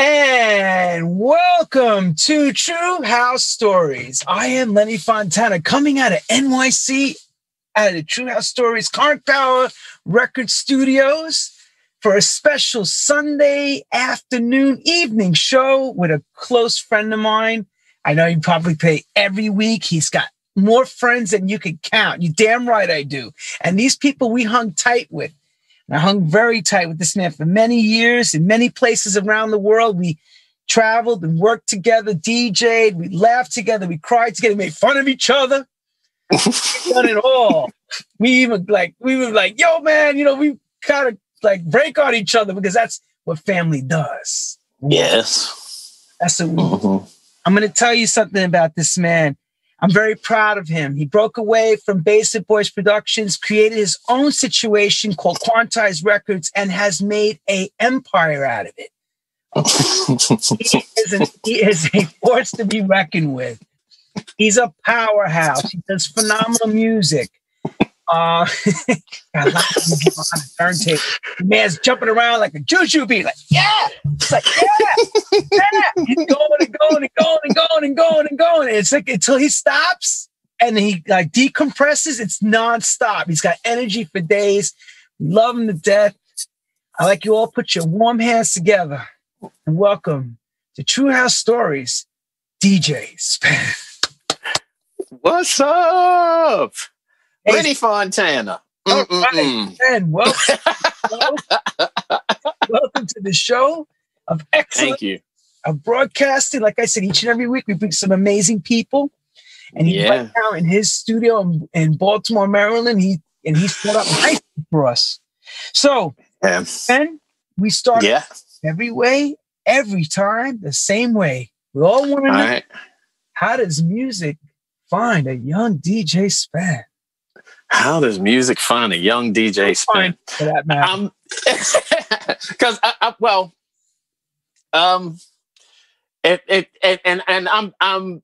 And welcome to True House Stories. I am Lenny Fontana coming out of NYC at the True House Stories Karn Power Record Studios for a special Sunday afternoon evening show with a close friend of mine. I know you probably pay every week. He's got more friends than you can count. You damn right I do. And these people we hung tight with. I hung very tight with this man for many years in many places around the world. We traveled and worked together, DJ'd, we laughed together, we cried together, made fun of each other. We've done it all. We even like we were like, yo, man, you know, we kind of like break on each other because that's what family does. Yes. That's what we mm-hmm. I'm gonna tell you something about this man. I'm very proud of him. He broke away from Basement Boys Productions, created his own situation called Quantize Records, and has made a empire out of it. he, is an, he is a force to be reckoned with. He's a powerhouse. He does phenomenal music. Uh, on the turntable. Man's jumping around like a juju beat, like yeah, it's like yeah, yeah. He's going and going and going and going and going and going. It's like until he stops and he like decompresses. It's nonstop. He's got energy for days. Love him to death. I like you all put your warm hands together and welcome to True House Stories, DJ Spen. What's up? Lenny Fontana. Right. Mm, mm, mm. And welcome, welcome to the show of excellence. Thank you. Of broadcasting. Like I said, each and every week we bring some amazing people. And he's yeah. right now in his studio in, in, Baltimore, Maryland. He and he's put up nice for us. So yeah. and we start yeah. every way, every time, the same way. We all want to know right. how does music find a young DJ Spen? How does music find a young DJ Spen? For that matter. Um, because I, I, well, um, it, it, it, and and I'm I'm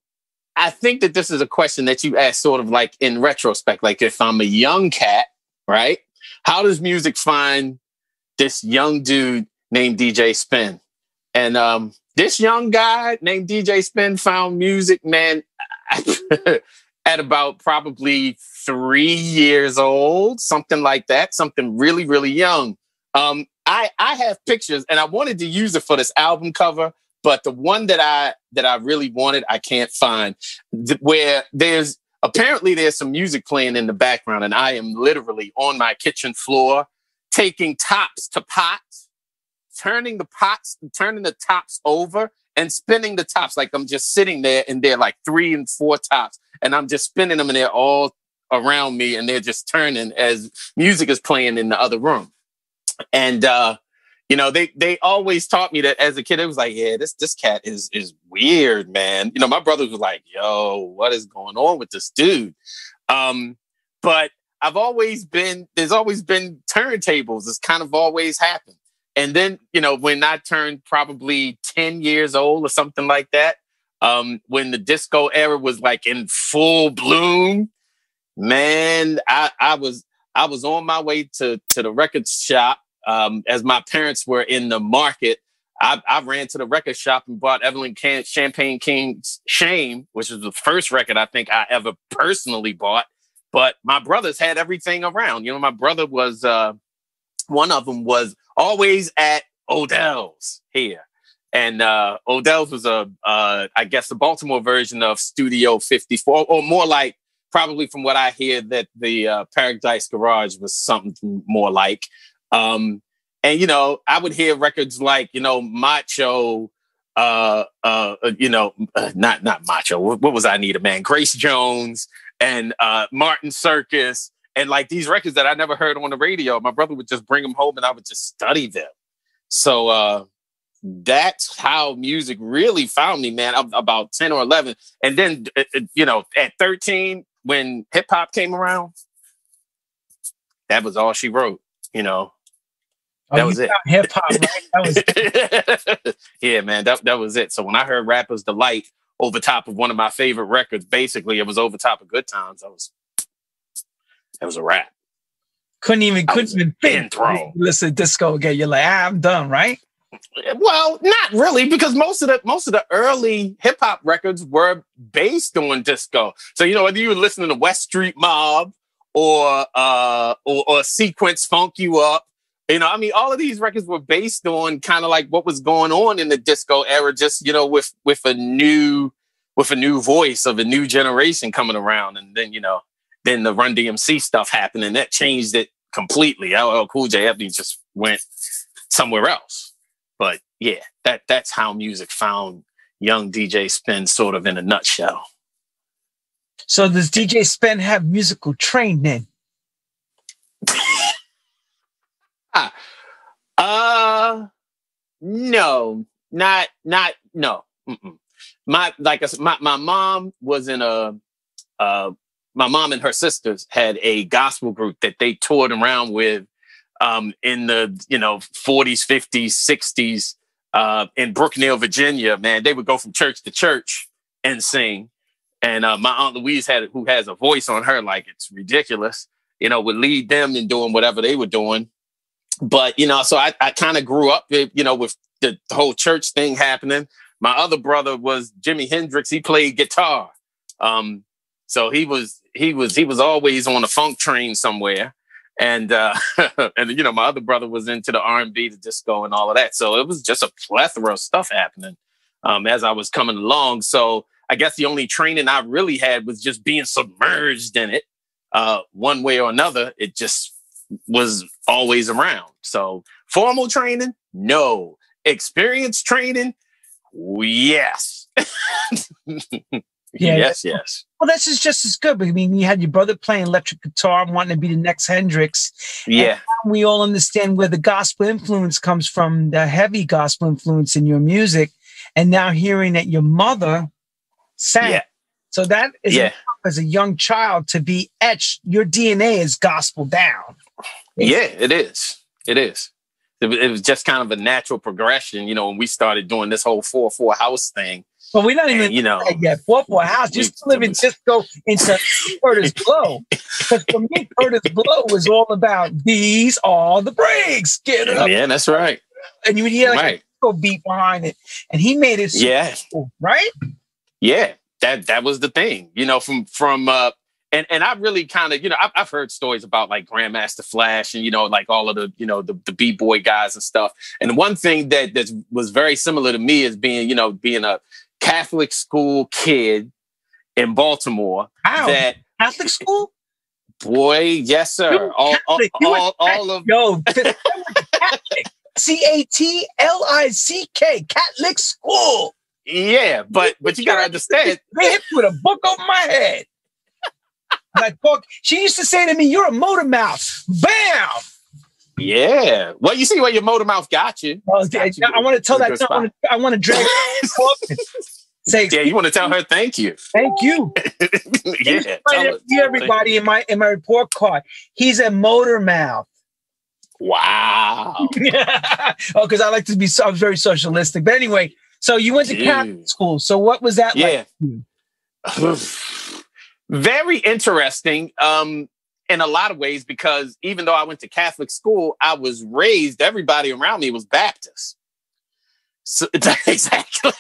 I think that this is a question that you ask sort of like in retrospect, like if I'm a young cat, right? How does music find this young dude named DJ Spen? And um, this young guy named DJ Spen found music, man, at about probably three years old, something like that, something really, really young. Um, I I have pictures, and I wanted to use it for this album cover, but the one that I that I really wanted, I can't find. Where there's apparently there's some music playing in the background, and I am literally on my kitchen floor taking tops to pots, turning the pots, turning the tops over, and spinning the tops like I'm just sitting there, and they're like three and four tops, and I'm just spinning them, and they're all around me and they're just turning as music is playing in the other room. And uh, you know, they they always taught me that as a kid, it was like, yeah, this this cat is is weird, man. You know, my brother was like, yo, what is going on with this dude? Um, but I've always been there's always been turntables. It's kind of always happened. And then, you know, when I turned probably 10 years old or something like that, um, when the disco era was like in full bloom, Man, I, I was I was on my way to to the record shop um, as my parents were in the market. I, I ran to the record shop and bought Evelyn Can- Champagne King's Shame, which was the first record I think I ever personally bought. But my brothers had everything around. You know, my brother was uh, one of them was always at Odell's here. And uh, Odell's was a, uh, I guess, the Baltimore version of Studio 54, or more like probably from what I hear that the uh, Paradise Garage was something more like. Um, and you know, I would hear records like you know Macho, uh, uh, uh you know, uh, not not Macho. What, was I need a man? Grace Jones and uh, Martin Circus. And like these records that I never heard on the radio, my brother would just bring them home and I would just study them. So uh, that's how music really found me, man. I'm about 10 or 11. And then, uh, uh, you know, at 13, when hip hop came around, that was all she wrote. You know, oh, that was it. Hip hop, right? That was yeah, man. That that was it. So when I heard "Rapper's Delight" over top of one of my favorite records, basically it was over top of Good Times. I was that was a rap. Couldn't even couldn't even think. Listen, disco again. You're like, ah, I'm done, right? Well, not really, because most of the most of the early hip hop records were based on disco. So you know, whether you were listening to West Street Mob or uh or, or Sequence Funk You Up, you know, I mean, all of these records were based on kind of like what was going on in the disco era, just you know, with with a new with a new voice of a new generation coming around, and then you know, then the Run DMC stuff happened, and that changed it completely. LL Cool J just went somewhere else. But yeah, that that's how music found young DJ Spen sort of in a nutshell. So does DJ Spen have musical training? ah, uh no, not not no. Mm-mm. My like a, my my mom was in a uh my mom and her sisters had a gospel group that they toured around with um, in the you know 40s, 50s, 60s uh, in Brookneal, Virginia. Man, they would go from church to church and sing. And uh, my aunt Louise had who has a voice on her like it's ridiculous. You know, would lead them in doing whatever they were doing. But you know, so I, I kind of grew up, you know, with the, the whole church thing happening. My other brother was Jimi Hendrix. He played guitar. Um, so he was he was he was always on a funk train somewhere and uh, and you know my other brother was into the R&B, the disco, and all of that. So it was just a plethora of stuff happening um, as I was coming along. So I guess the only training I really had was just being submerged in it, uh, one way or another. It just was always around. So formal training, no. Experience training, yes. Yeah. Yes, yes. Well, this is just as good. I mean, you had your brother playing electric guitar, wanting to be the next Hendrix. Yeah. we all understand where the gospel influence comes from, the heavy gospel influence in your music. And now hearing that your mother sang. Yeah. So that is yeah. as a young child to be etched, your DNA is gospel down. yeah, it is. It is. It was just kind of a natural progression, you know, when we started doing this whole 4 4 house thing but we're not even, and, you know, yet. Four four house. Just live in Cisco into Kurtis Blow. Because for me, Kurtis Blow was all about these are the breaks. Get it up. Yeah, that's right. And you would hear like right. a beat behind it, and he made it. Yeah. Cool, right. Yeah, that that was the thing. You know, from from uh, and and I really kind of you know I've, I've, heard stories about like Grandmaster Flash and you know like all of the you know the, the b boy guys and stuff. And one thing that that was very similar to me is being you know being a Catholic school kid in Baltimore. How? That Catholic school? Boy, yes, sir. All, all, all, all, of yo, C A T L I C K, Catholic school. Yeah, but but you gotta understand. Hit with a book over my head. like book. She used to say to me, "You're a motor mouth." Bam. Yeah. Well, you see where your motor mouth got you. Well, got you I, I want to tell that. I want to, I want to drag. Say, yeah, you want to tell her thank you. Thank you. yeah, tell everybody in my in my report card. He's a motor mouth. Wow. oh, because I like to be so, I was very socialistic. But anyway, so you went to Dude. Catholic school. So what was that yeah. like? very interesting. Um, in a lot of ways because even though I went to Catholic school, I was raised, everybody around me was Baptist. So exactly.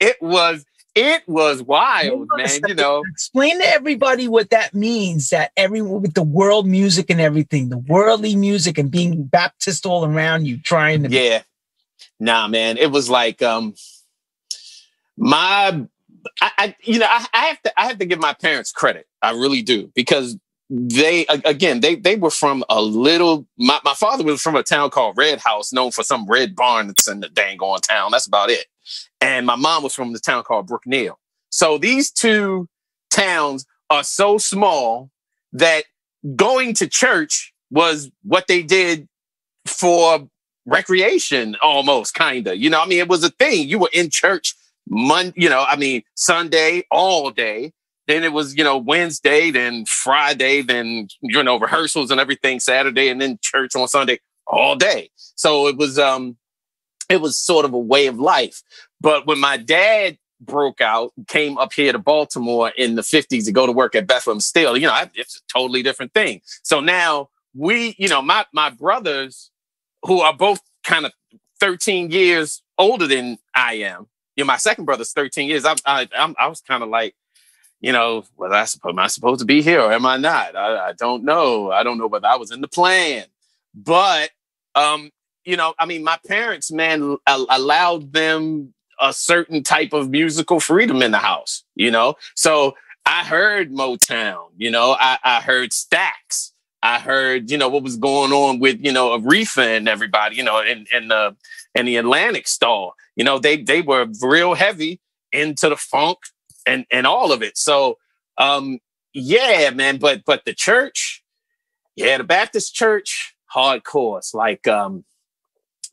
it was it was wild, man. You know, explain to everybody what that means. That everyone with the world music and everything, the worldly music and being Baptist all around you, trying to. Yeah, nah, man. It was like um, my, I, I you know, I, I have to, I have to give my parents credit. I really do because they again they they were from a little my, my father was from a town called red house known for some red barn that's in the dang on town. That's about it. And my mom was from the town called brookneal so these two towns are so small that going to church was what they did for recreation almost kind of you know? I mean it was a thing. You were in church Monday, you know i mean sunday all day then it was, you know, Wednesday, then Friday, then, you know, rehearsals and everything Saturday, and then church on Sunday all day. So it was, um, it was sort of a way of life. But when my dad broke out, came up here to Baltimore in the 50s to go to work at Bethlehem Steel, you know, it's a totally different thing. So now we, you know, my, my brothers who are both kind of 13 years older than I am. You know, my second brother's 13 years. I, I, I'm, I was kind of like, you know, was I supposed, am I supposed to be here or am I not? I, I don't know. I don't know whether I was in the plan, but, um, you know, I mean, my parents, man, allowed them a certain type of musical freedom in the house, you know? So I heard Motown, you know, I, I heard Stax. I heard, you know, what was going on with, you know, Aretha and everybody, you know, and and the and the Atlantic Starr. You know, they they were real heavy into the funk and and all of it. So um yeah, man, but but the church, yeah, the Baptist church, hardcore. It's like um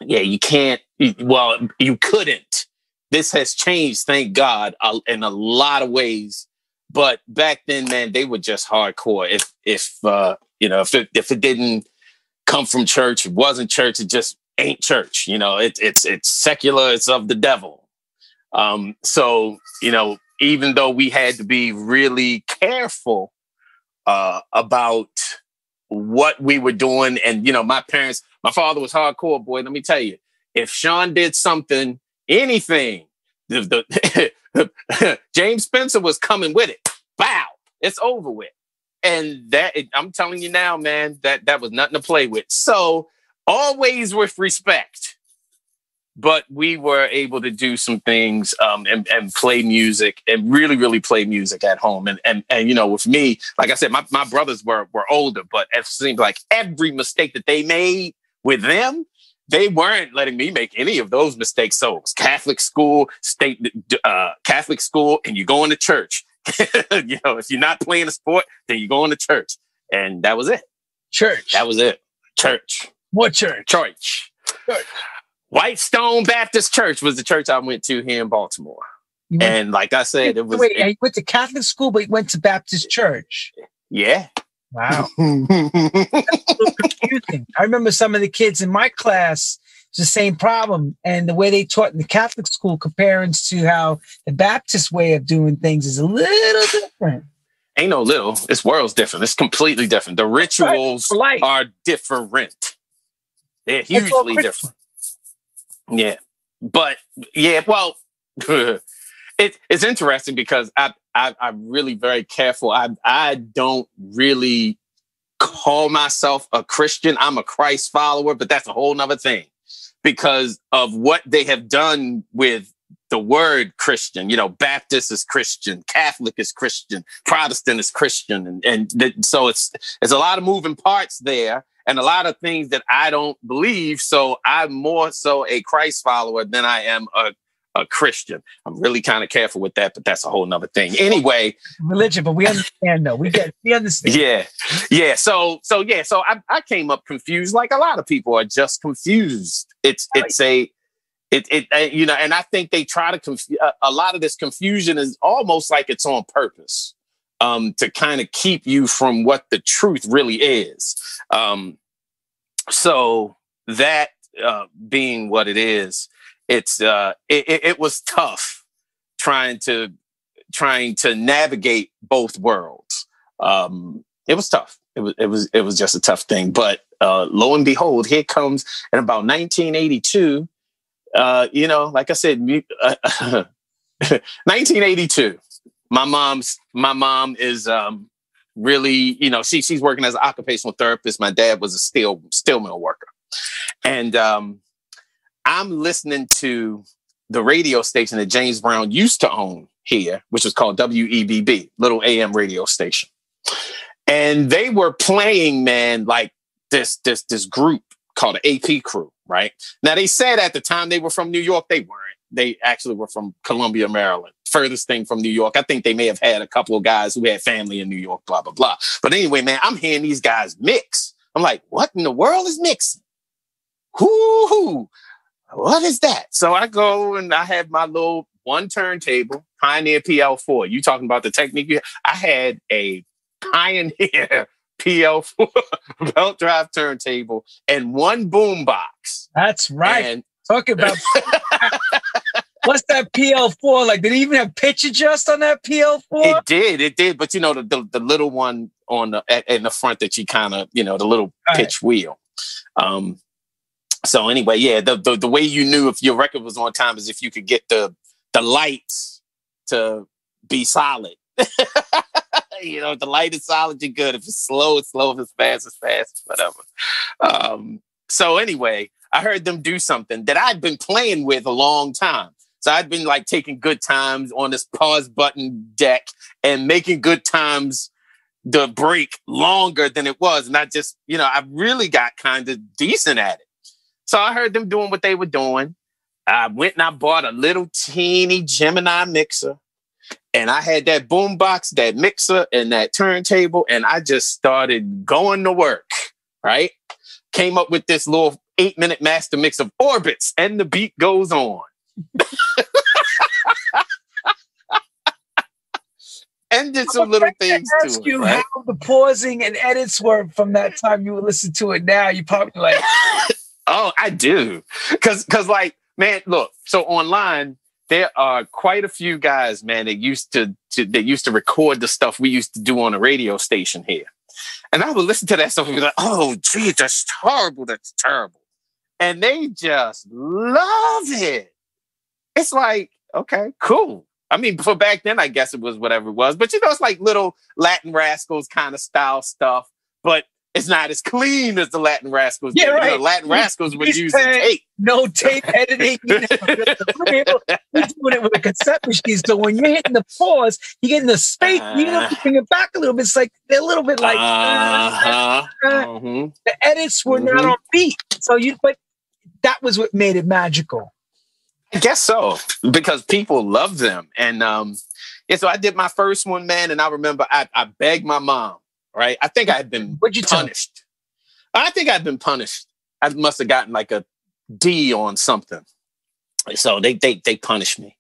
yeah, you can't well, you couldn't. This has changed, thank God, in a lot of ways. But back then, man, they were just hardcore. If if uh, you know, if it if it didn't come from church, it wasn't church, it just ain't church. You know, it, it's it's secular, it's of the devil. Um, so you know, even though we had to be really careful uh, about what we were doing, and you know, my parents, my father was hardcore, boy. Let me tell you, if Sean did something, anything, the, the James Spencer was coming with it. Bow, it's over with. And that I'm telling you now, man, that that was nothing to play with. So always with respect. But we were able to do some things um, and, and play music and really, really play music at home. And and and you know, with me, like I said, my, my brothers were were older, but it seemed like every mistake that they made with them, they weren't letting me make any of those mistakes. So it was Catholic school, state uh, Catholic school, and you're going to church. you know, if you're not playing a sport, then you're going to church, and that was it. Church. That was it. Church. What church? Church. church. Whitestone Baptist Church was the church I went to here in Baltimore. Went, and like I said, it was. Wait, it, you went to Catholic school, but you went to Baptist church. Yeah. Wow. confusing. I remember some of the kids in my class, it's the same problem. And the way they taught in the Catholic school comparing to how the Baptist way of doing things is a little different. Ain't no little. This world's different. It's completely different. The rituals right. are different. They're hugely different. Yeah. But yeah, well, it, it's interesting because I, I I'm really very careful. I I don't really call myself a Christian. I'm a Christ follower, but that's a whole nother thing because of what they have done with the word Christian. You know, Baptist is Christian, Catholic is Christian, Protestant is Christian, and and th- so it's it's a lot of moving parts there, and a lot of things that I don't believe. So I'm more so a Christ follower than I am a a Christian. I'm really kind of careful with that, but that's a whole nother thing. Anyway, religion, but we understand though. We get we understand. Yeah, yeah. So so yeah. So I, I came up confused, like a lot of people are just confused. It's it's a it, it uh, you know and i think they try to confuse a, a lot of this confusion is almost like it's on purpose um, to kind of keep you from what the truth really is. Um, so that uh, being what it is it's uh, it, it was tough trying to trying to navigate both worlds. Um, it was tough. It was it was it was just a tough thing. But uh, lo and behold here comes in about 1982 uh, you know, like I said, uh, 1982. My mom's my mom is um, really, you know, she she's working as an occupational therapist. My dad was a steel steel mill worker, and um, I'm listening to the radio station that James Brown used to own here, which was called WEBB, little AM radio station, and they were playing, man, like this this this group called the AP Crew right? Now they said at the time they were from New York, they weren't. They actually were from Columbia, Maryland, furthest thing from New York. I think they may have had a couple of guys who had family in New York, blah blah blah. But anyway, man, I'm hearing these guys mix. I'm like, what in the world is mixing? Whoo, what is that? So I go and I have my little one turntable, Pioneer PL4. You talking about the technique? I had a Pioneer PL4 belt drive turntable and one boom box. That's right. And Talking about what's that PL4 like? Did it even have pitch adjust on that PL4? It did, it did. But you know the the, the little one on the at, in the front that you kind of you know the little All pitch right. wheel. Um, so anyway, yeah, the, the the way you knew if your record was on time is if you could get the the lights to be solid. you know, if the light is solid, you're good. If it's slow, it's slow. If it's fast, it's fast. Whatever. Um, so anyway, I heard them do something that I'd been playing with a long time. So I'd been like taking good times on this pause button deck and making good times the break longer than it was. And I just, you know, I really got kind of decent at it. So I heard them doing what they were doing. I went and I bought a little teeny Gemini mixer. And I had that boombox, that mixer, and that turntable, and I just started going to work, right? Came up with this little eight minute master mix of orbits, and the beat goes on. And did some little things to ask you right? how the pausing and edits were from that time you would listen to it now. You probably like, oh, I do, because because like man, look, so online there are quite a few guys, man, that used to, to that used to record the stuff we used to do on a radio station here. And I would listen to that stuff and be like, oh, gee, that's terrible. That's terrible. And they just love it. It's like, okay, cool. I mean, for back then, I guess it was whatever it was. But you know, it's like little Latin Rascals kind of style stuff. But it's not as clean as the Latin Rascals. Yeah, right. You know, Latin Rascals would use tape. No tape editing. You know, we're doing it with a cassette machine. So when you're hitting the pause, you're getting the space. Uh, you know, you bring it back a little bit. It's like they're a little bit like uh-huh. uh, uh-huh. the edits were not mm-hmm. on beat. So you, but that was what made it magical. I guess so because people love them, and um, yeah. So I did my first one, man, and I remember I, I begged my mom right? I think I had been What'd you punished. I think I'd been punished. I must have gotten like a D on something. So they they they punished me.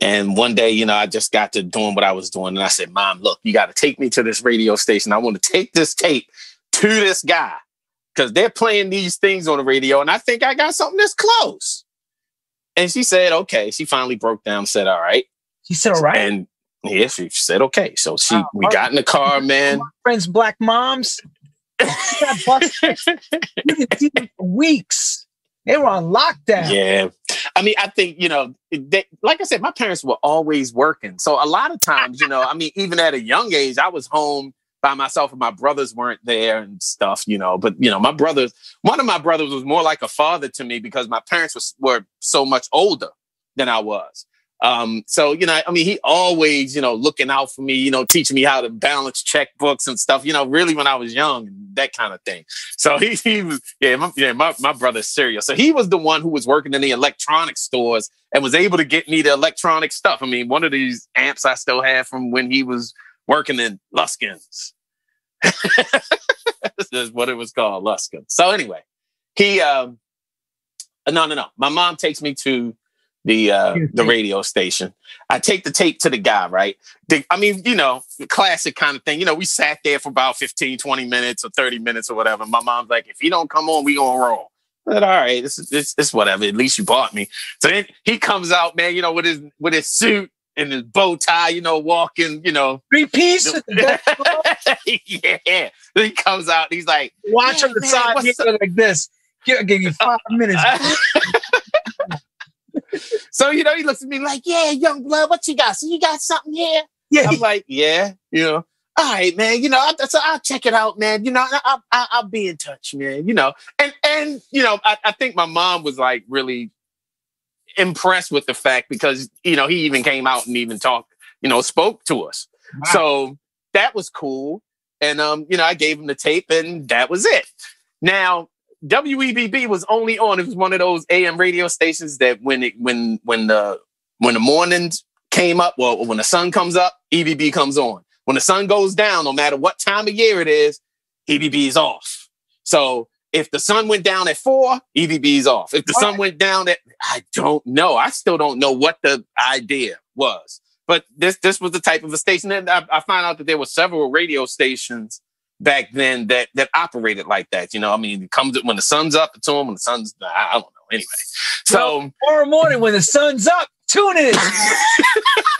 And one day, you know, I just got to doing what I was doing. And I said, Mom, look, you got to take me to this radio station. I want to take this tape to this guy because they're playing these things on the radio. And I think I got something that's close. And she said, okay. She finally broke down, said, all right. She said, all right. And yeah, she said okay. So she wow. we got in the car, man. friends, black moms. weeks. They were on lockdown. Yeah. I mean, I think, you know, they, like I said, my parents were always working. So a lot of times, you know, I mean, even at a young age, I was home by myself and my brothers weren't there and stuff, you know. But, you know, my brothers, one of my brothers was more like a father to me because my parents was, were so much older than I was. Um, so you know, I mean, he always, you know, looking out for me, you know, teaching me how to balance checkbooks and stuff, you know, really when I was young, that kind of thing. So he, he was, yeah, my, yeah, my, my brother's serious. So he was the one who was working in the electronic stores and was able to get me the electronic stuff. I mean, one of these amps I still have from when he was working in Luskins. this is what it was called, Luskin. So anyway, he, um, no, no, no. My mom takes me to the uh, the radio station. I take the tape to the guy, right? The, I mean, you know, classic kind of thing. You know, we sat there for about 15, 20 minutes or 30 minutes or whatever. My mom's like, if he don't come on, we gonna roll. But all right, this is this, this whatever. At least you bought me. So then he comes out, man, you know, with his with his suit and his bow tie, you know, walking, you know. Three piece. yeah. He comes out he's like, watch on the man, side here like this. I'll give you five minutes. so you know, he looks at me like, "Yeah, young blood, what you got? So you got something here?" Yeah, I'm like, "Yeah, you know." All right, man. You know, I, so I'll check it out, man. You know, I, I, I'll be in touch, man. You know, and and you know, I, I think my mom was like really impressed with the fact because you know he even came out and even talked, you know, spoke to us. Wow. So that was cool. And um, you know, I gave him the tape, and that was it. Now WEBB was only on. It was one of those AM radio stations that when it when when the when the mornings came up, well, when the sun comes up, EBB comes on. When the sun goes down, no matter what time of year it is, EBB is off. So if the sun went down at four, EBB is off. If the sun went down at, I don't know. I still don't know what the idea was. But this this was the type of a station. And I, I found out that there were several radio stations back then that that operated like that. You know, I mean, it comes when the sun's up, it's on. When the sun's, I don't know. Anyway, so well, tomorrow morning when the sun's up, tune in.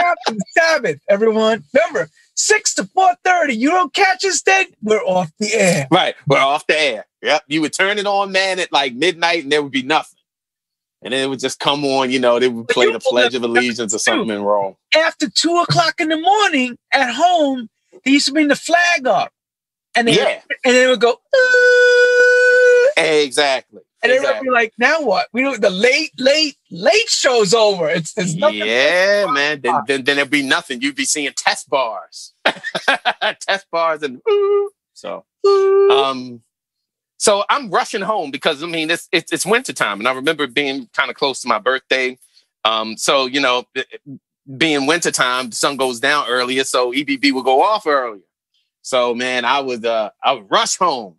Down the Sabbath, everyone. Remember, six to four thirty. You don't catch us then, we're off the air. Right, we're off the air. Yep, you would turn it on, man, at like midnight, and there would be nothing. And then it would just come on, you know, they would play the Pledge of Allegiance or something in Rome. After two o'clock in the morning at home, they used to bring the flag up. And then, yeah. and then it would go, exactly. And exactly. everybody be like, now what? We do the late, late, late show's over. It's there's nothing. Yeah, man. Then, then then there'd be nothing. You'd be seeing test bars. test bars and so um so I'm rushing home because I mean it's it's, it's wintertime and I remember being kind of close to my birthday. Um, so you know, being wintertime, the sun goes down earlier, so EBB will go off earlier. So man, I would uh I would rush home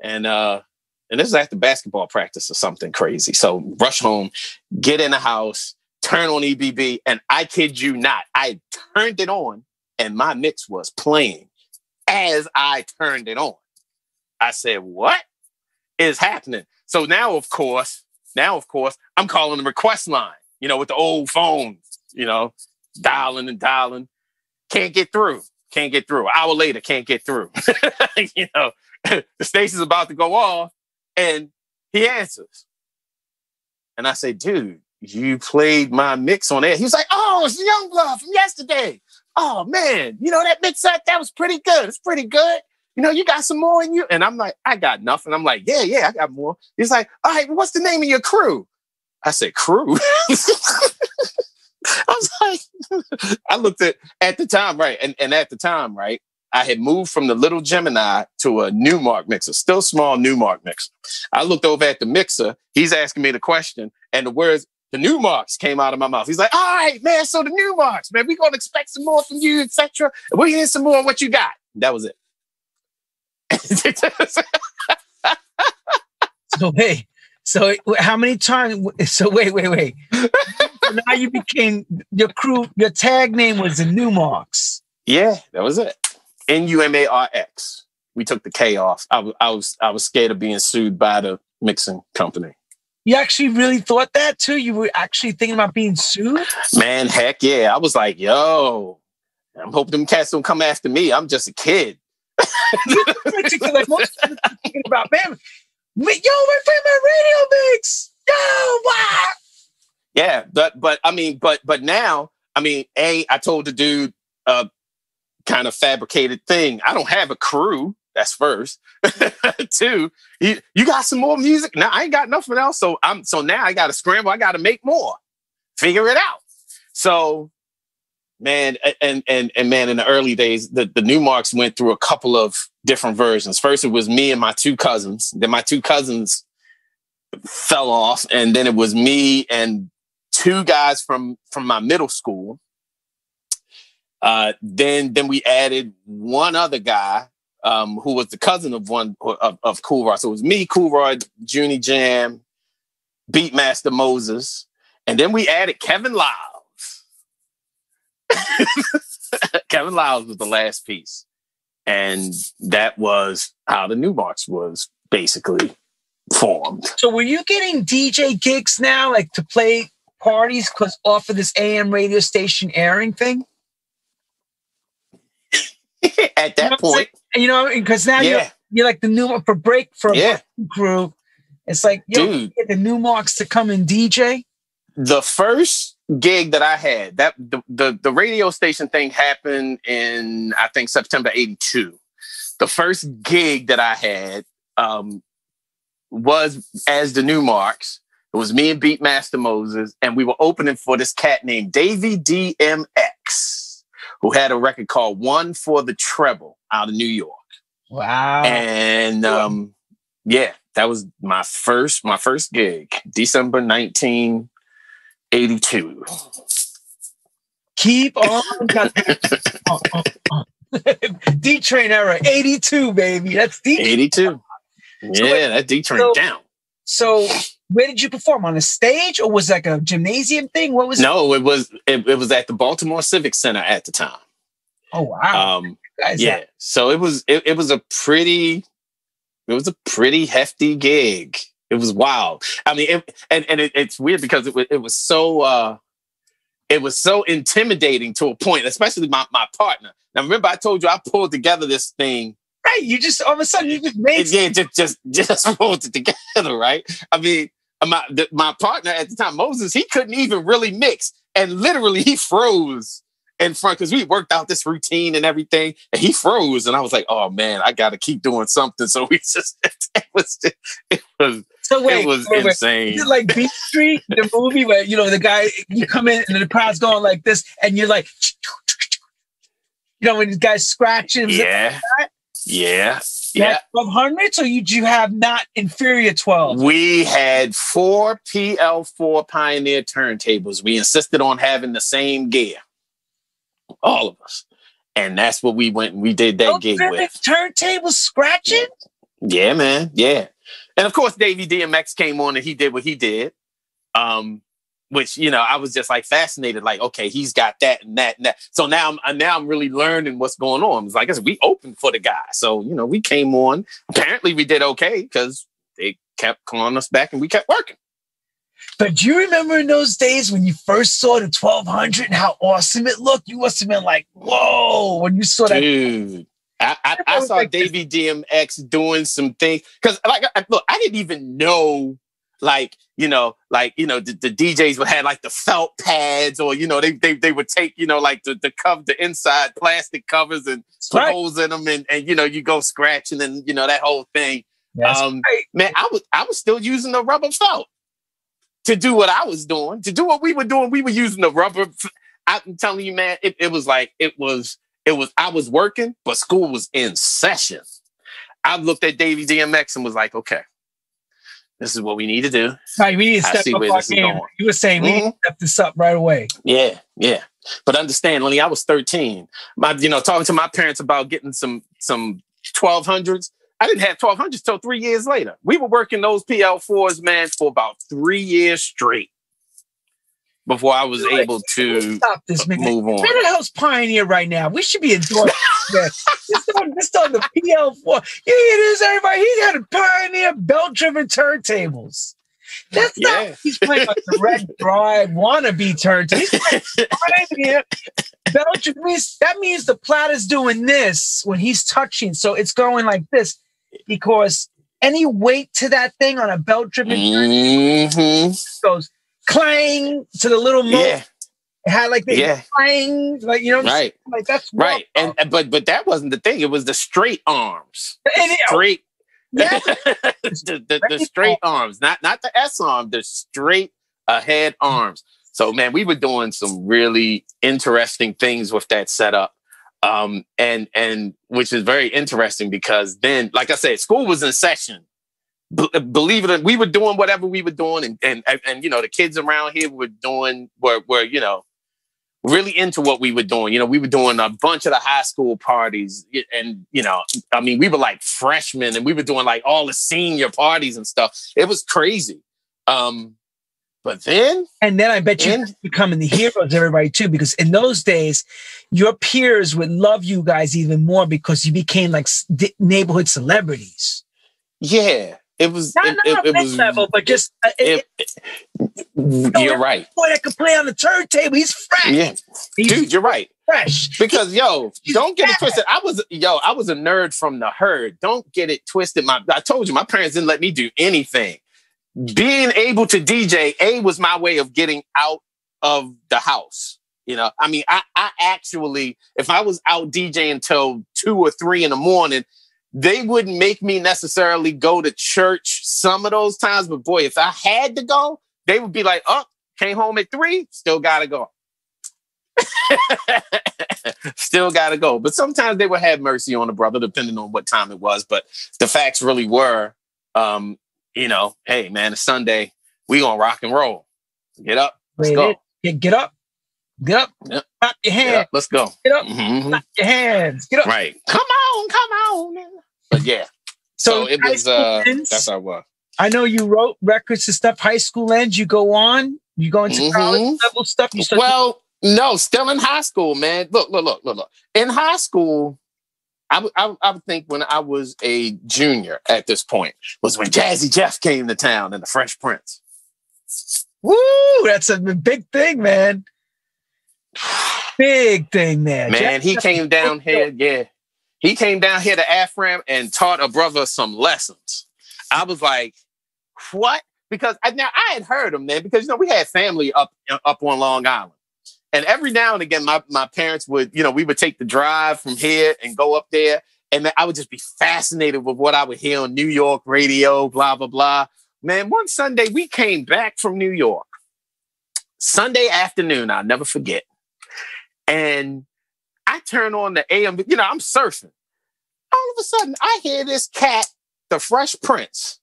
and uh and this is after basketball practice or something crazy. So rush home, get in the house, turn on EBB, and I kid you not, I turned it on and my mix was playing as I turned it on. I said, what is happening? So now, of course, now, of course, I'm calling the request line, you know, with the old phones, you know, dialing and dialing. Can't get through. Can't get through. An hour later, can't get through. you know, the station's about to go off and he answers. And I say, dude, you played my mix on air. He was like, oh, it's Young Blood from yesterday. Oh man, you know that mix that that was pretty good. It's pretty good. You know, you got some more in you. And I'm like, I got nothing. I'm like, yeah, yeah, I got more. He's like, all right, what's the name of your crew? I said, crew. I was like, I looked at at the time, right? And and at the time, right, I had moved from the little Gemini to a Numark mixer, still small Numark mixer. I looked over at the mixer. He's asking me the question, and the words the Numarks came out of my mouth. He's like, "All right, man. So the Numarx, man. We're gonna expect some more from you, etc. We're hearing some more of what you got." That was it. so wait, so how many times? So wait, wait, wait. so now you became your crew. Your tag name was the Numarx. Yeah, that was it. N U M A R X. We took the K off. I, I was I was scared of being sued by the mixing company. You actually really thought that too? You were actually thinking about being sued? Man, heck yeah. I was like, yo, I'm hoping them cats don't come after me. I'm just a kid. like most thinking about man, yo, my favorite radio mix. Yo, wow. Yeah, but but I mean, but but now, I mean, A, I told the dude, uh, kind of fabricated thing. I don't have a crew. That's first. Two, you, you got some more music. Now I ain't got nothing else. So I'm so now I gotta scramble. I gotta make more. Figure it out. So man, and and and man, in the early days, the, the Numarx went through a couple of different versions. First, it was me and my two cousins. Then my two cousins fell off, and then it was me and two guys from from my middle school uh, then then we added one other guy um, who was the cousin of one of, of Cool Rod. So it was me, Cool Rod, Junie Jam, Beatmaster Moses, and then we added Kevin Liles. Kevin Liles was the last piece, and that was how the Numarx was basically formed. So were you getting DJ gigs now, like to play parties, because off of this AM radio station airing thing? at that you know point. You know, because now yeah. you're you're like the new for break for a yeah. crew. It's like yo, Dude, get the Numarx to come and DJ. The first gig that I had, that the, the, the radio station thing happened in I think September 82. The first gig that I had um, was as the Numarx. It was me and Beatmaster Moses, and we were opening for this cat named Davy DMX who had a record called One for the Treble out of New York. Wow. And um, yeah, that was my first my first gig, December 1982. Keep on. D Train era, 82, baby. That's D 82. Yeah, that D Train so, down. So where did you perform on a stage or was it like a gymnasium thing? What was no, it, it was it, it, was at the Baltimore Civic Center at the time. Oh wow. Um, yeah. That? So it was it, it was a pretty it was a pretty hefty gig. It was wild. I mean, it, and and it, it's weird because it was it was so uh it was so intimidating to a point, especially my, my partner. Now, remember, I told you I pulled together this thing. Right. You just, all of a sudden, you just made it, Yeah, just, just, just pulled it together, right? I mean, Uh, my, the, my partner at the time, Moses, he couldn't even really mix. And literally, he froze in front because we worked out this routine and everything, and he froze. And I was like, "Oh man, I got to keep doing something." So we just it was it was so wait, it was wait, insane. Wait. Is it like Beat Street, the movie where you know the guy you come in and the crowd's going like this, and you're like, you know, when the guy's scratching. Yeah. Like yeah. Yeah. 1200s or you, do you have not inferior 12? We had four PL4 Pioneer turntables. We insisted on having the same gear all of us. And that's what we went and we did that gig with. Turntable scratching? Yeah, man. Yeah. And of course, Davy DMX came on and he did what he did. Um, which you know, I was just like fascinated, like, okay, he's got that and that and that. So now I'm now I'm really learning what's going on. It's like I said, we opened for the guy. So, you know, we came on. Apparently we did okay because they kept calling us back and we kept working. But do you remember in those days when you first saw the 1200 and how awesome it looked? You must have been like, whoa, when you saw that. Dude. I, I, I saw like Davy DMX doing some things because, like, I, look, I didn't even know, like, you know, like, you know, the, the DJs would have like the felt pads, or you know, they they, they would take, you know, like the the cover, the inside plastic covers and put right. holes in them, and and you know, you go scratching and you know that whole thing. um, right. Man, I was I was still using the rubber felt to do what I was doing, to do what we were doing. We were using the rubber. I'm telling you, man, it, it was like, it was, it was, I was working, but school was in session. I looked at Davy DMX and was like, okay, this is what we need to do. Right, we need to step up our game. You were saying we mm-hmm. need to mm-hmm. step this up right away. Yeah, yeah. But understand, Lenny, I was 13. My, you know, talking to my parents about getting some some 1200s. I didn't have 1200s till three years later. We were working those PL4s, man, for about three years straight before I was You're able like, to stop this, man. move on. Where the hell's Pioneer right now? We should be enjoying this. Just on the PL4. Yeah, it is, everybody. He had a Pioneer belt-driven turntables. That's yeah. not he's playing like the red drive wannabe turntable. He's playing Pioneer Belgium means that means the platter's doing this when he's touching. So it's going like this because any weight to that thing on a belt driven mm-hmm. goes clang to the little motor. Yeah. It had like the yeah. clang, like you know, right? Like that's right. And but but that wasn't the thing. It was the straight arms, the straight, yeah. the, the, the straight arms, not not the S arm, the straight ahead arms. So man, we were doing some really interesting things with that setup. Um, and and which is very interesting because then, like I said, school was in session. B- believe it or not, we were doing whatever we were doing, and, and and and you know the kids around here were doing were were you know really into what we were doing. You know, we were doing a bunch of the high school parties, and you know, I mean, we were like freshmen, and we were doing like all the senior parties and stuff. It was crazy. Um, but then, and then I bet you becoming the heroes everybody too, because in those days, your peers would love you guys even more because you became like neighborhood celebrities. Yeah, it was not, it, not it, it was level, but just uh, it, you're right. Boy, that could play on the turntable. He's fresh. Yeah, He's dude, you're right. Fresh. Because yo, don't get it twisted. I was yo, I was a nerd from the herd. Don't get it twisted. My I told you, my parents didn't let me do anything being able to DJ, A was my way of getting out of the house. You know, I mean, I, I actually, if I was out DJing until two or three in the morning, they wouldn't make me necessarily go to church some of those times. But boy, if I had to go, they would be like, oh, came home at three, still gotta go. still gotta go. But sometimes they would have mercy on the brother, depending on what time it was. But the facts really were, um, you know, hey man, it's Sunday. We gonna rock and roll. Get up. Let's Wait, go. Get, get up. Get up. Yep. Clap your hands. Let's go. Get up. Mm-hmm. Clap your hands. Get up. Right. Come on, come on. But yeah. So, so it was uh ends, that's how it was. I know you wrote records and stuff. High school ends, you go on, you go into mm-hmm. college level stuff. You start well, to- no, still in high school, man. Look, look, look, look, look. In high school, I, I, I would think when I was a junior at this point was when Jazzy Jeff came to town and the Fresh Prince. Woo! That's a big thing, man. Big thing there. Man, he came down here, yeah. He came down here to AFRAM and taught a brother some lessons. I was like, what? Because I, now I had heard him, then because you know, we had family up up on Long Island. And every now and again, my, my parents would, you know, we would take the drive from here and go up there. And I would just be fascinated with what I would hear on New York radio, blah, blah, blah. Man, one Sunday we came back from New York. Sunday afternoon, I'll never forget. And I turn on the AM, you know, I'm surfing. All of a sudden, I hear this cat, the Fresh Prince,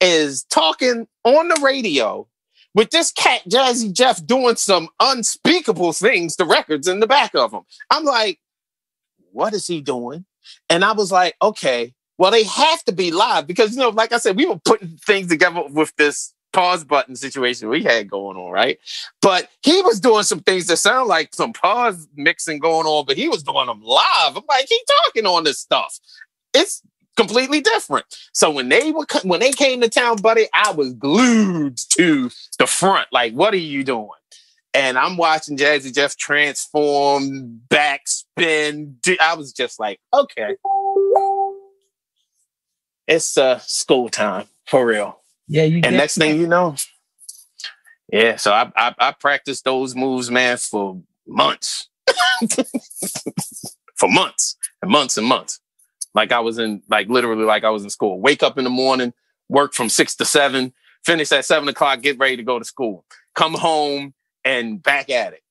is talking on the radio with this cat, Jazzy Jeff, doing some unspeakable things, the records in the back of him. I'm like, what is he doing? And I was like, okay, well, they have to be live because, you know, like I said, we were putting things together with this pause button situation we had going on, right? But he was doing some things that sound like some pause mixing going on, but he was doing them live. I'm like, he talking on this stuff. It's completely different. So when they were when they came to town, buddy, I was glued to the front. Like, what are you doing? And I'm watching Jazzy Jeff transform, backspin. I was just like, okay, it's uh school time for real. Yeah, you and next thing you know, yeah. So I, I I practiced those moves, man, for months, for months and months and months. Like I was in, like literally, like I was in school. Wake up in the morning, work from six to seven, finish at seven o'clock, get ready to go to school, come home, and back at it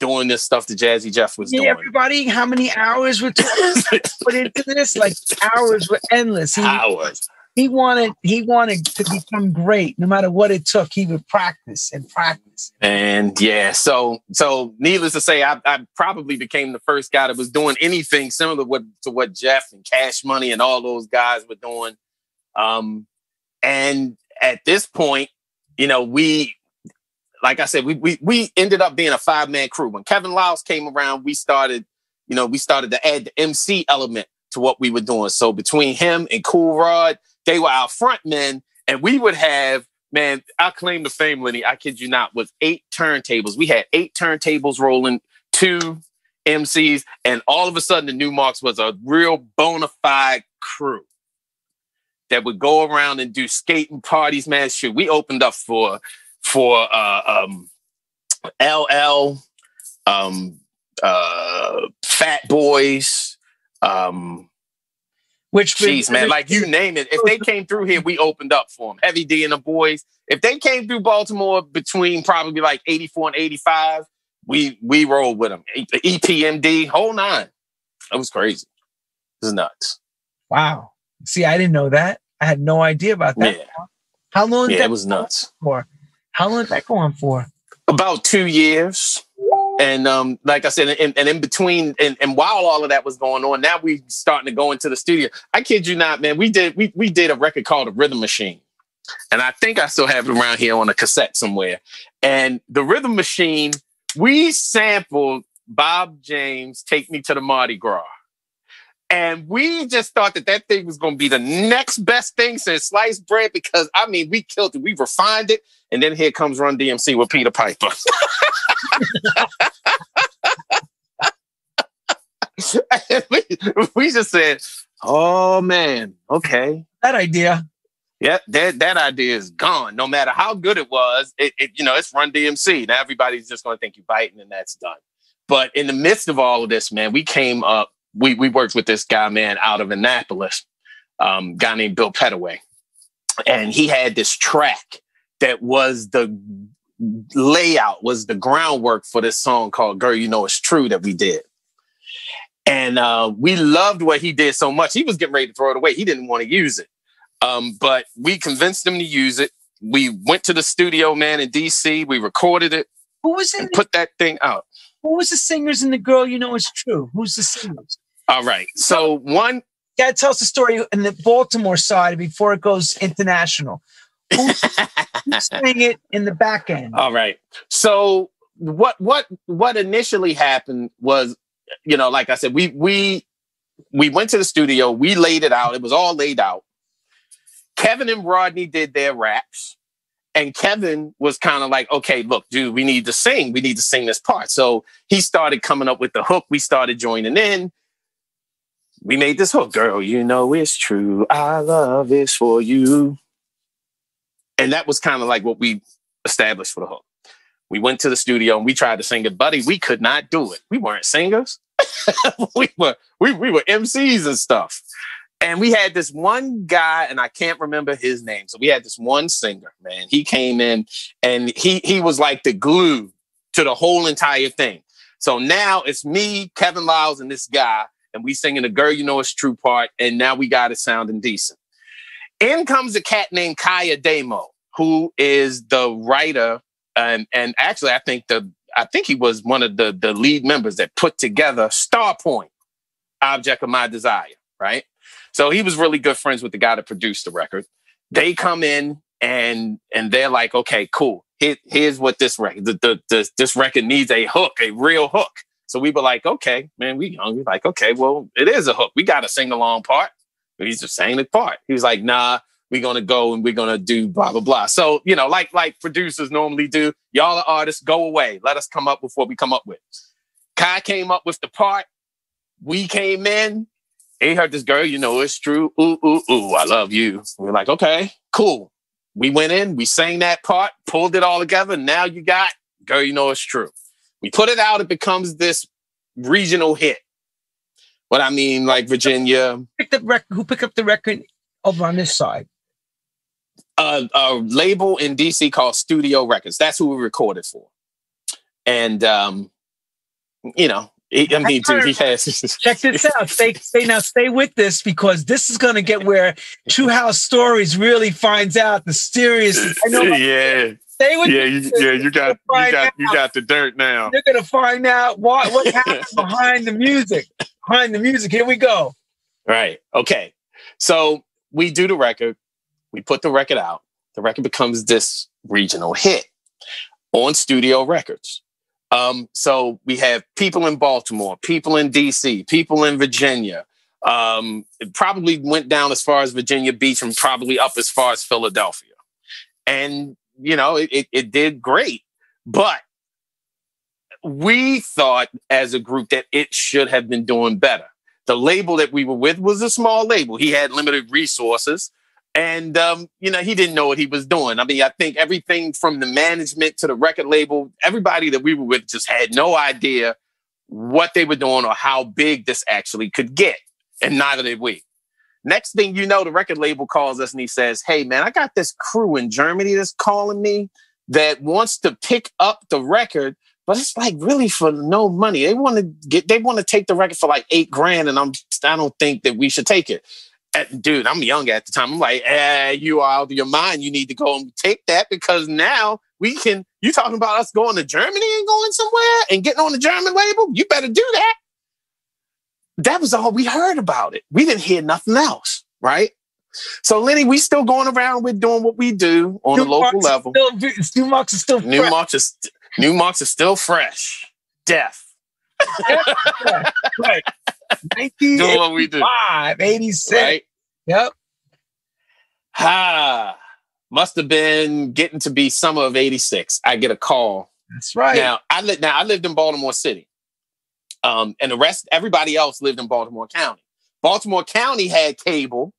doing this stuff that Jazzy Jeff was yeah, doing. Everybody, how many hours were put into this? Like hours were endless. He, hours he wanted he wanted to become great. No matter what it took he would practice and practice. And yeah so so needless to say I, I probably became the first guy that was doing anything similar what, to what jeff and cash money and all those guys were doing. Um and at this point you know we like i said we we, we ended up being a five-man crew. When kevin Liles came around we started you know we started to add the mc element to what we were doing. So between him and cool rod they were our front men, and we would have man. I claim the fame, Lenny. I kid you not, with eight turntables. We had eight turntables rolling, two MCs, and all of a sudden, the Numarx was a real bona fide crew that would go around and do skating parties. Man, shit, we opened up for for uh, um, LL, um, uh, Fat Boys. Um, which jeez, man, like you name it. If they came through here, we opened up for them. Heavy D and the boys. If they came through Baltimore between probably like 84 and 85, we we rolled with them. EPMD, whole nine. That was crazy. It was nuts. Wow. See, I didn't know that. I had no idea about that. Yeah. How long? Yeah, it was nuts. For how long did that go on for? About two years. And um, like I said, and, and in between, and, and, while all of that was going on, now we starting to go into the studio. I kid you not, man. We did we we did a record called "The Rhythm Machine," and I think I still have it around here on a cassette somewhere. And the Rhythm Machine, we sampled Bob James "Take Me to the Mardi Gras." And we just thought that that thing was going to be the next best thing since sliced bread because I mean, we killed it. We refined it. And then here comes Run DMC with Peter Piper. we, we just said, "Oh man, okay." That idea. Yeah, that that idea is gone. No matter how good it was, it, it you know it's Run DMC. Now everybody's just going to think you're biting, and that's done. But in the midst of all of this, man, we came up. We we worked with this guy, man, out of Annapolis, um, guy named Bill Pettaway, and he had this track that was the layout, was the groundwork for this song called "Girl, You Know It's True" that we did. And uh, we loved what he did so much. He was getting ready to throw it away. He didn't want to use it. Um, but we convinced him to use it. We went to the studio, man, in DC. We recorded it. Who was in? Put that thing out. Who was the singers in the girl? You know it's true. Who's the singers? All right. So one. Yeah, tell us the story in the Baltimore side before it goes international. Who's, who's saying it in the back end? All right. So what what what initially happened was you know, like I said, we we we went to the studio, we laid it out. It was all laid out. Kevin and Rodney did their raps, and Kevin was kind of like, okay, look, dude, we need to sing. We need to sing this part. So he started coming up with the hook. We started joining in. We made this hook, girl. You know it's true. I love is for you. And that was kind of like what we established for the hook. We went to the studio and we tried to sing it, buddy. We could not do it. We weren't singers. we were we, we were MCs and stuff. And we had this one guy, and I can't remember his name. So we had this one singer, man. He came in and he he was like the glue to the whole entire thing. So now it's me, Kevin Liles, and this guy, and we singing the girl you know it's true part, and now we got it sounding decent. In comes a cat named Kaya Demo, who is the writer, and and actually I think the I think he was one of the the lead members that put together Starpoint, Object of My Desire, right? So he was really good friends with the guy that produced the record. They come in and and they're like, okay, cool. Here, here's what this record, the, the, the, this record needs a hook, a real hook. So we were like, okay, man, we young. We like, okay, well, it is a hook. We got a sing along part. He's just saying the part. He was like, nah, we're gonna go and we're gonna do blah blah blah. So you know, like like producers normally do, y'all are artists, go away. Let us come up with what we come up with. Kai came up with the part. We came in, he heard this girl, you know, it's true. Ooh, ooh, ooh, I love you. We are like, okay, cool. We went in, we sang that part, pulled it all together. Now you got girl, you know, it's true. We put it out, it becomes this regional hit. What I mean, like Virginia. Picked up record, who picked up the record over on this side? A, a label in DC called Studio Records. That's who we recorded for. And um, you know, he, I mean, dude, he has. Check this out. Stay, stay now. Stay with this because this is going to get where True House Stories really finds out the serious. I know. yeah. Stay with yeah, you, yeah. You got, you got, out. you got the dirt now. You're going to find out what what happened behind the music. Behind the music. Here we go. Right. Okay. So we do the record. We put the record out. The record becomes this regional hit on Studio Records. Um, so we have people in Baltimore, people in DC, people in Virginia. Um, it probably went down as far as Virginia Beach and probably up as far as Philadelphia. And, you know, it, it, it did great. But we thought as a group that it should have been doing better. The label that we were with was a small label. He had limited resources. And um, you know, he didn't know what he was doing. I mean, I think everything from the management to the record label, everybody that we were with just had no idea what they were doing or how big this actually could get. And neither did we. Next thing you know, the record label calls us and he says, Hey man, I got this crew in Germany that's calling me that wants to pick up the record, but it's like really for no money. They want to get they want to take the record for like eight grand, and I'm I don't think that we should take it dude, I'm young at the time. I'm like, eh, you are out of your mind. You need to go and take that because now we can. You talking about us going to Germany and going somewhere and getting on the German label? You better do that. That was all we heard about it. We didn't hear nothing else, right? So Lenny, we still going around with doing what we do on New a local level. Still, Numarx is still Numarx is Numarx is still fresh. Death. right. 1985, 86. Right? Yep. Ha. Must have been getting to be summer of 86. I get a call. That's right. Now I lived now I lived in Baltimore City. Um, and the rest, everybody else lived in Baltimore County. Baltimore County had cable.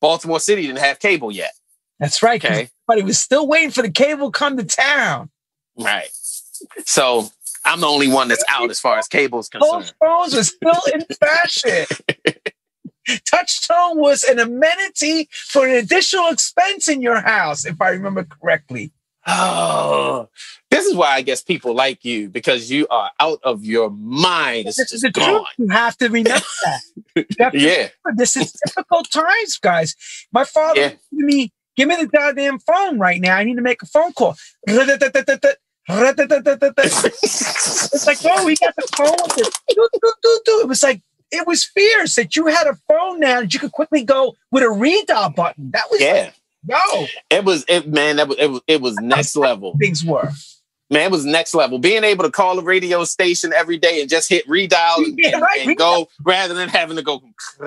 Baltimore City didn't have cable yet. That's right. Okay. But he was still waiting for the cable come to town. Right. So I'm the only one that's out as far as cables concerned. Phones are still in fashion. Touchtone was an amenity for an additional expense in your house, if I remember correctly. Oh, this is why I guess people like you because you are out of your mind. It's this is the gone. truth. You have to remember that. To yeah, remember this is difficult times, guys. My father yeah. me, "Give me the goddamn phone right now. I need to make a phone call." it's like, oh, we got the phone with it. It was like, it was fierce that you had a phone now that you could quickly go with a redial button. That was yeah. Like, no, it was it man. That was it was, it was next level. Things were. man, it was next level. Being able to call a radio station every day and just hit redial and, yeah, right, and, and go rather than having to go.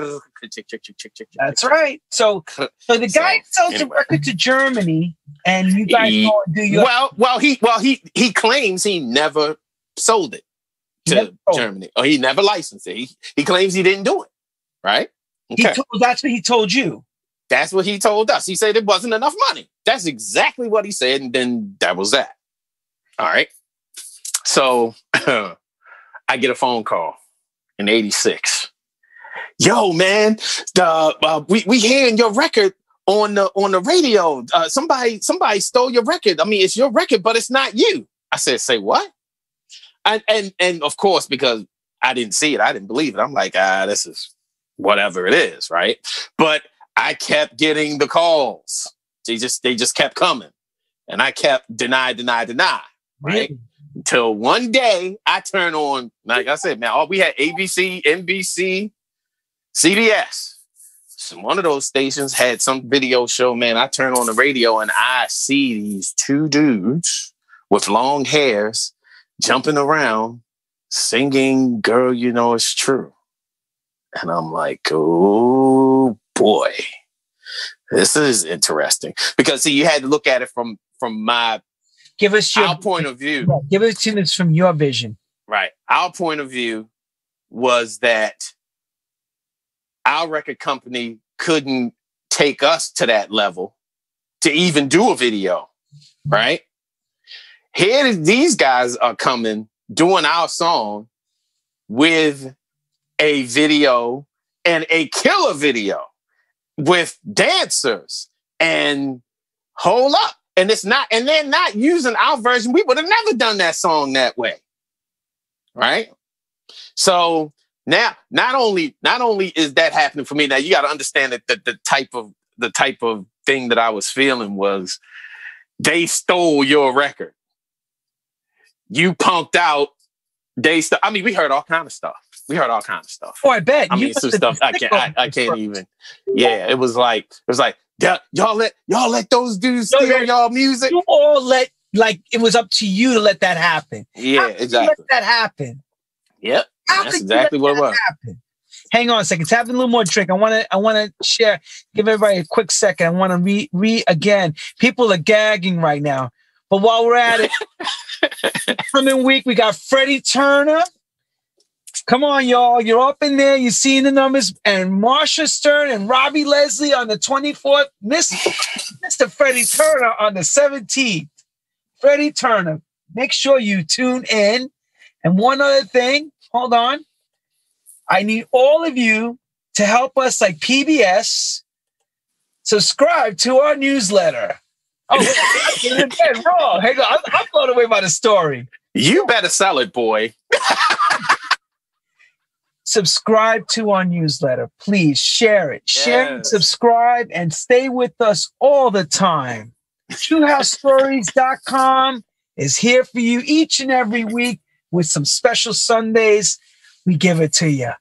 That's right. So, so the guy so, sells anyway. the record to Germany, and you guys he, go and do your. Well, well, he well he he claims he never sold it to Germany, or he never licensed it. He he claims he didn't do it. Right. Okay. He told, that's what he told you. That's what he told us. He said it wasn't enough money. That's exactly what he said, and then that was that. All right. So I get a phone call in 86. Yo, man, the uh, we we hearing your record on the on the radio. Uh, somebody somebody stole your record. I mean, it's your record, but it's not you. I said, say what? And and and of course, because I didn't see it, I didn't believe it. I'm like, ah, this is whatever it is, right? But I kept getting the calls. They just they just kept coming, and I kept deny, deny, deny right? Until one day I turn on, like I said, man, all we had ABC, NBC, CBS. So one of those stations had some video show, man. I turn on the radio and I see these two dudes with long hairs jumping around singing Girl, You Know It's True. And I'm like, oh boy, this is interesting. Because see, you had to look at it from from my Give us your our point of view. Yeah, give us to us from your vision. Right. Our point of view was that our record company couldn't take us to that level to even do a video. Right. Here, these guys are coming doing our song with a video and a killer video with dancers and hold up and it's not, and they're not using our version. We would have never done that song that way. Right. So now, not only, not only is that happening for me, now you got to understand that the, the type of, the type of thing that I was feeling was they stole your record. You punked out. They, st- I mean, we heard all kind of stuff. We heard all kinds of stuff. Oh, I bet. I mean, some stuff I can't. I, I can't even. Yeah, it was like it was like y'all let y'all let those dudes steal no, y'all music. You all let like it was up to you to let that happen. Yeah, exactly. let that happen. Yep. How that's exactly what it was. Happen? Hang on a second. Tap a little more drink. I want to. I want to share. Give everybody a quick second. I want to re re again. People are gagging right now. But while we're at it, coming week we got Freddie Turner. Come on, y'all. You're up in there. You're seeing the numbers. And Marsha Stern and Robbie Leslie on the 24th. Mr. Freddie Turner on the 17th. Freddie Turner. Make sure you tune in. And one other thing, hold on. I need all of you to help us, like PBS, subscribe to our newsletter. Oh, wrong. Hang on. I'm, I'm blown away by the story. You better sell it, boy. subscribe to our newsletter. Please share it. Yes. Share and subscribe and stay with us all the time. TrueHouseStories.com is here for you each and every week with some special Sundays. We give it to you.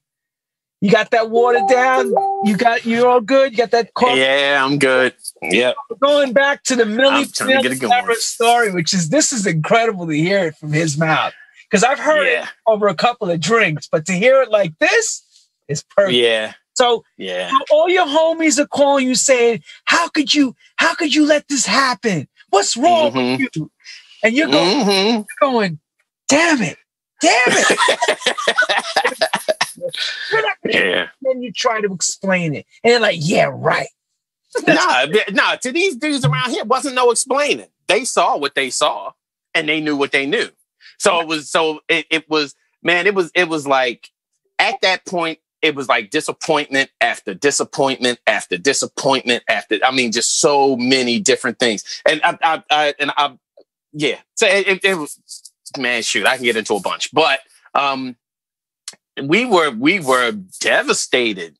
You got that water down? You got you're all good? You got that coffee? Yeah, I'm good. Yep. Going back to the Milli story, which is this is incredible to hear it from his mouth. Because I've heard yeah. it over a couple of drinks, but to hear it like this is perfect. Yeah. So yeah, all your homies are calling you saying, "How could you? How could you let this happen? What's wrong mm-hmm. with you?" And you're going, mm-hmm. you're going, "Damn it, damn it!" yeah. Then you try to explain it, and they're like, "Yeah, right." nah, nah. To these dudes around here, wasn't no explaining. They saw what they saw, and they knew what they knew. So it was so it, it was man, it was it was like at that point it was like disappointment after disappointment after disappointment after I mean just so many different things. And I, I, I and I yeah. So it, it, was man shoot, I can get into a bunch. But um we were we were devastated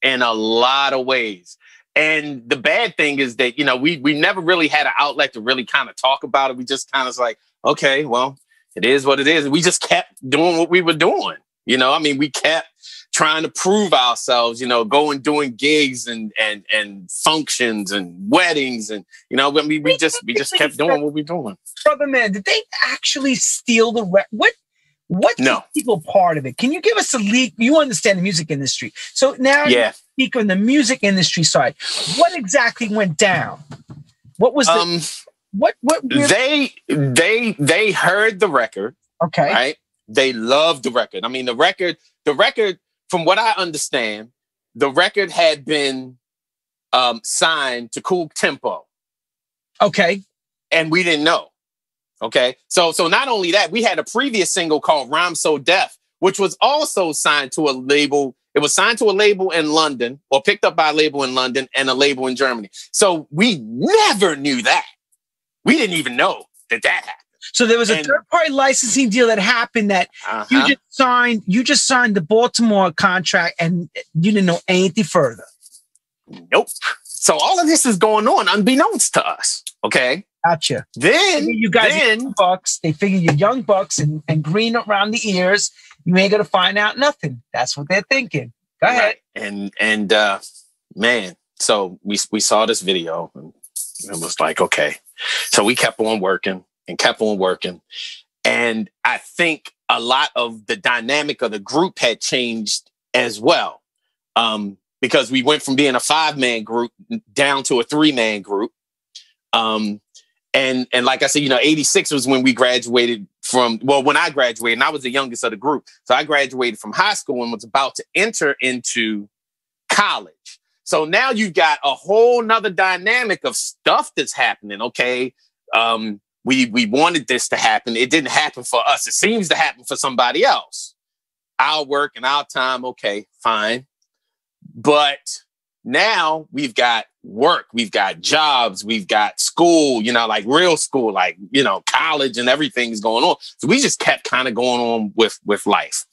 in a lot of ways. And the bad thing is that, you know, we we never really had an outlet to really kind of talk about it. We just kind of was like, okay, well, it is what it is. We just kept doing what we were doing. You know, I mean, we kept trying to prove ourselves, you know, going doing gigs and and and functions and weddings and you know, I mean, we just we just kept doing what we doing. Brother man, did they actually steal the re- what? What no. people part of it? Can you give us a leak? You understand the music industry, so now yeah. you speak on the music industry side. What exactly went down? What was the, um, what what they they they heard the record. Okay, right. They loved the record. I mean, the record the record from what I understand, the record had been um, signed to Cooltempo. Okay. And we didn't know. Okay. So so not only that, we had a previous single called Rhyme So Deaf, which was also signed to a label. It was signed to a label in London or picked up by a label in London and a label in Germany. So we never knew that. We didn't even know that that happened. So there was a third party licensing deal that happened that uh-huh. you just signed. You just signed the Baltimore contract, and you didn't know anything further. Nope. So all of this is going on unbeknownst to us. Okay. Gotcha. Then you guys then, bucks. They figure you're young bucks and, and green around the ears. You ain't gonna find out nothing. That's what they're thinking. Go ahead. Right. And and uh man, so we we saw this video and it was like, okay. So we kept on working and kept on working. And I think a lot of the dynamic of the group had changed as well. Um, because we went from being a five man group down to a three man group. Um, and and like I said, you know, 86 was when we graduated from well, when I graduated, and I was the youngest of the group. So I graduated from high school and was about to enter into college. So now you've got a whole nother dynamic of stuff that's happening. Okay. Um, we we wanted this to happen. It didn't happen for us. It seems to happen for somebody else. Our work and our time, okay, fine. But now we've got work, we've got jobs, we've got school, you know, like real school, like, you know, college and everything's going on. So we just kept kind of going on with with life.